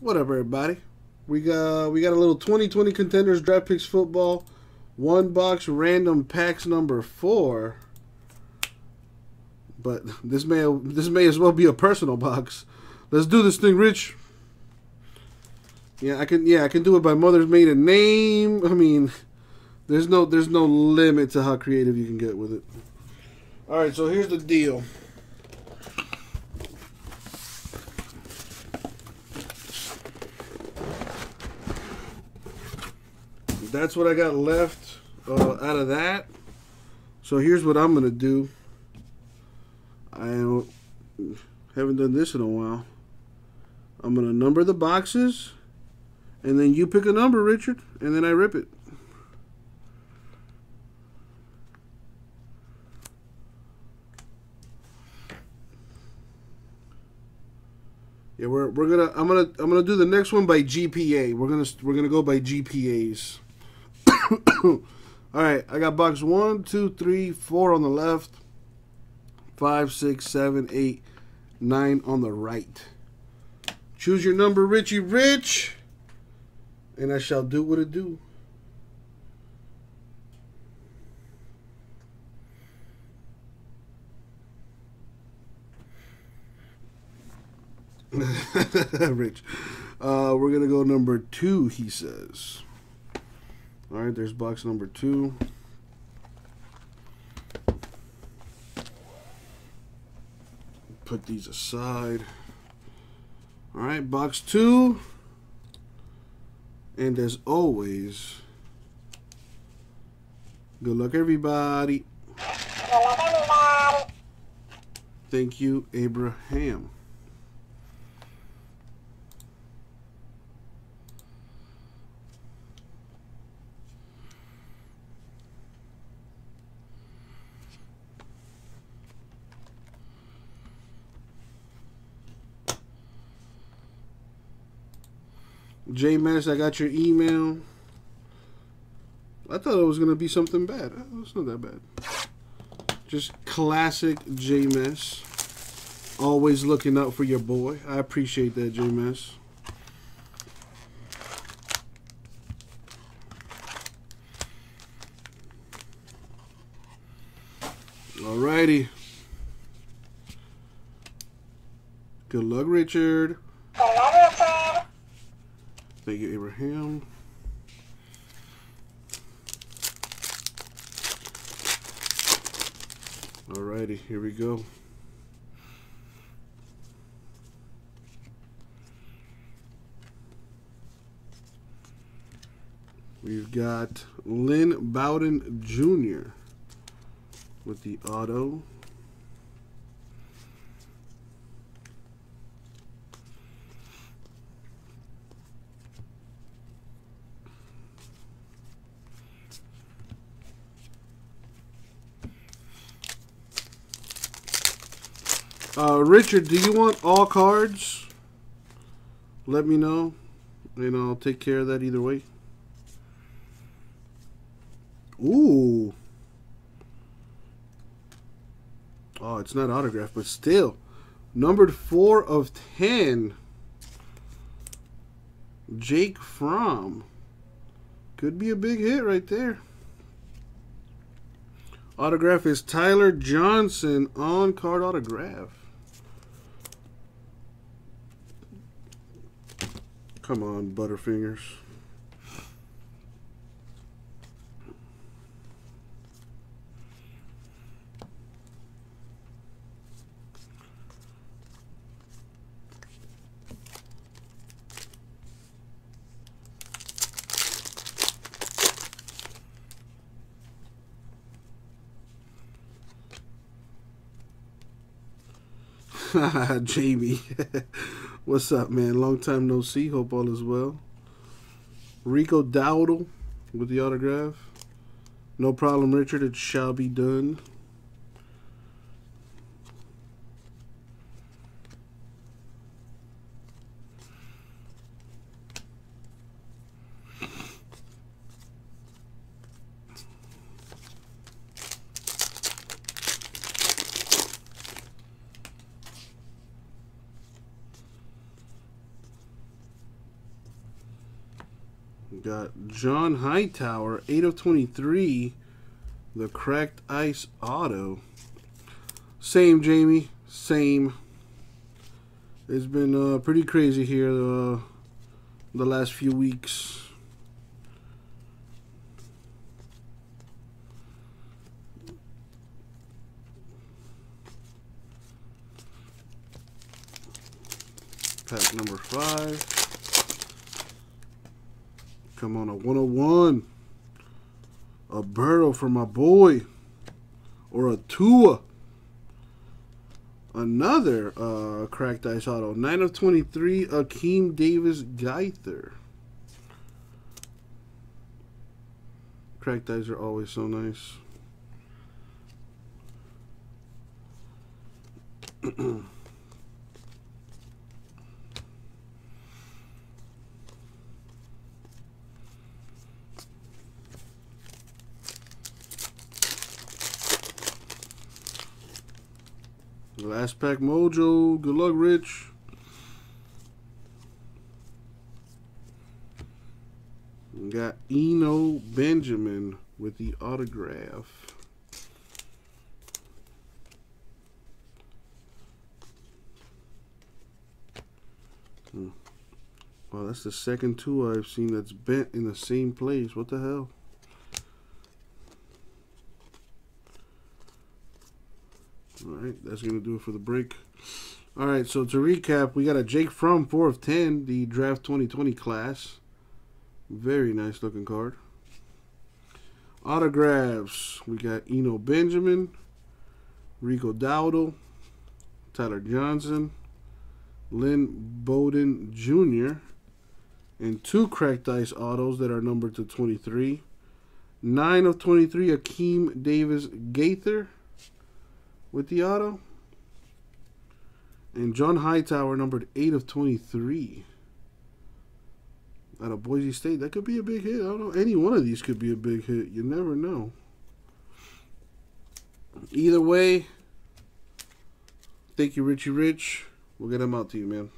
What up, everybody? We got we got a little 2020 contenders draft picks football, one box random packs number four. But this may this may as well be a personal box. Let's do this thing, Rich. Yeah, I can. Yeah, I can do it by mother's maiden name. I mean, there's no there's no limit to how creative you can get with it. All right, so here's the deal. That's what I got left uh, out of that. So here's what I'm gonna do. I haven't done this in a while. I'm gonna number the boxes, and then you pick a number, Richard, and then I rip it. Yeah, we're we're gonna I'm gonna I'm gonna do the next one by GPA. We're gonna we're gonna go by GPAs. All right, I got box one, two, three, four on the left, five, six, seven, eight, nine on the right. Choose your number, Richie Rich, and I shall do what it do. Rich. Uh, we're going to go number two, he says. All right, there's box number two. Put these aside. All right, box two. And as always, good luck, everybody. Good luck, everybody. Thank you, Abraham. J Mess, I got your email. I thought it was gonna be something bad. Uh, it's not that bad. Just classic J Mess. Always looking out for your boy. I appreciate that, J Mess. Alrighty. Good luck, Richard. Thank you, Abraham. Alrighty, here we go. We've got Lynn Bowden Jr. with the auto. Uh, Richard, do you want all cards? Let me know. And I'll take care of that either way. Ooh. Oh, it's not autographed, but still. Numbered 4 of 10. Jake Fromm. Could be a big hit right there. Autograph is Tyler Johnson on card autograph. Come on, Butterfingers. Jamie. What's up, man? Long time no see. Hope all is well. Rico Dowdle with the autograph. No problem, Richard. It shall be done. Got John Hightower, 8 of 23. The cracked ice auto. Same, Jamie. Same. It's been uh, pretty crazy here uh, the last few weeks. Pack number five. Come on, a 101. A Burrow for my boy. Or a Tua. Another uh, cracked ice auto. 9 of 23, Akeem Davis Gaither. Cracked eyes are always so nice. Last pack mojo. Good luck, Rich. We got Eno Benjamin with the autograph. Hmm. Wow, that's the second two I've seen that's bent in the same place. What the hell? All right, that's going to do it for the break. All right, so to recap, we got a Jake Fromm 4 of 10, the draft 2020 class. Very nice looking card. Autographs, we got Eno Benjamin, Rico Dowdle, Tyler Johnson, Lynn Bowden Jr., and two cracked ice autos that are numbered to 23. 9 of 23, Akeem Davis Gaither with the auto. And John Hightower, numbered 8 of 23. Out of Boise State. That could be a big hit. I don't know. Any one of these could be a big hit. You never know. Either way, thank you, Richie Rich. We'll get them out to you, man.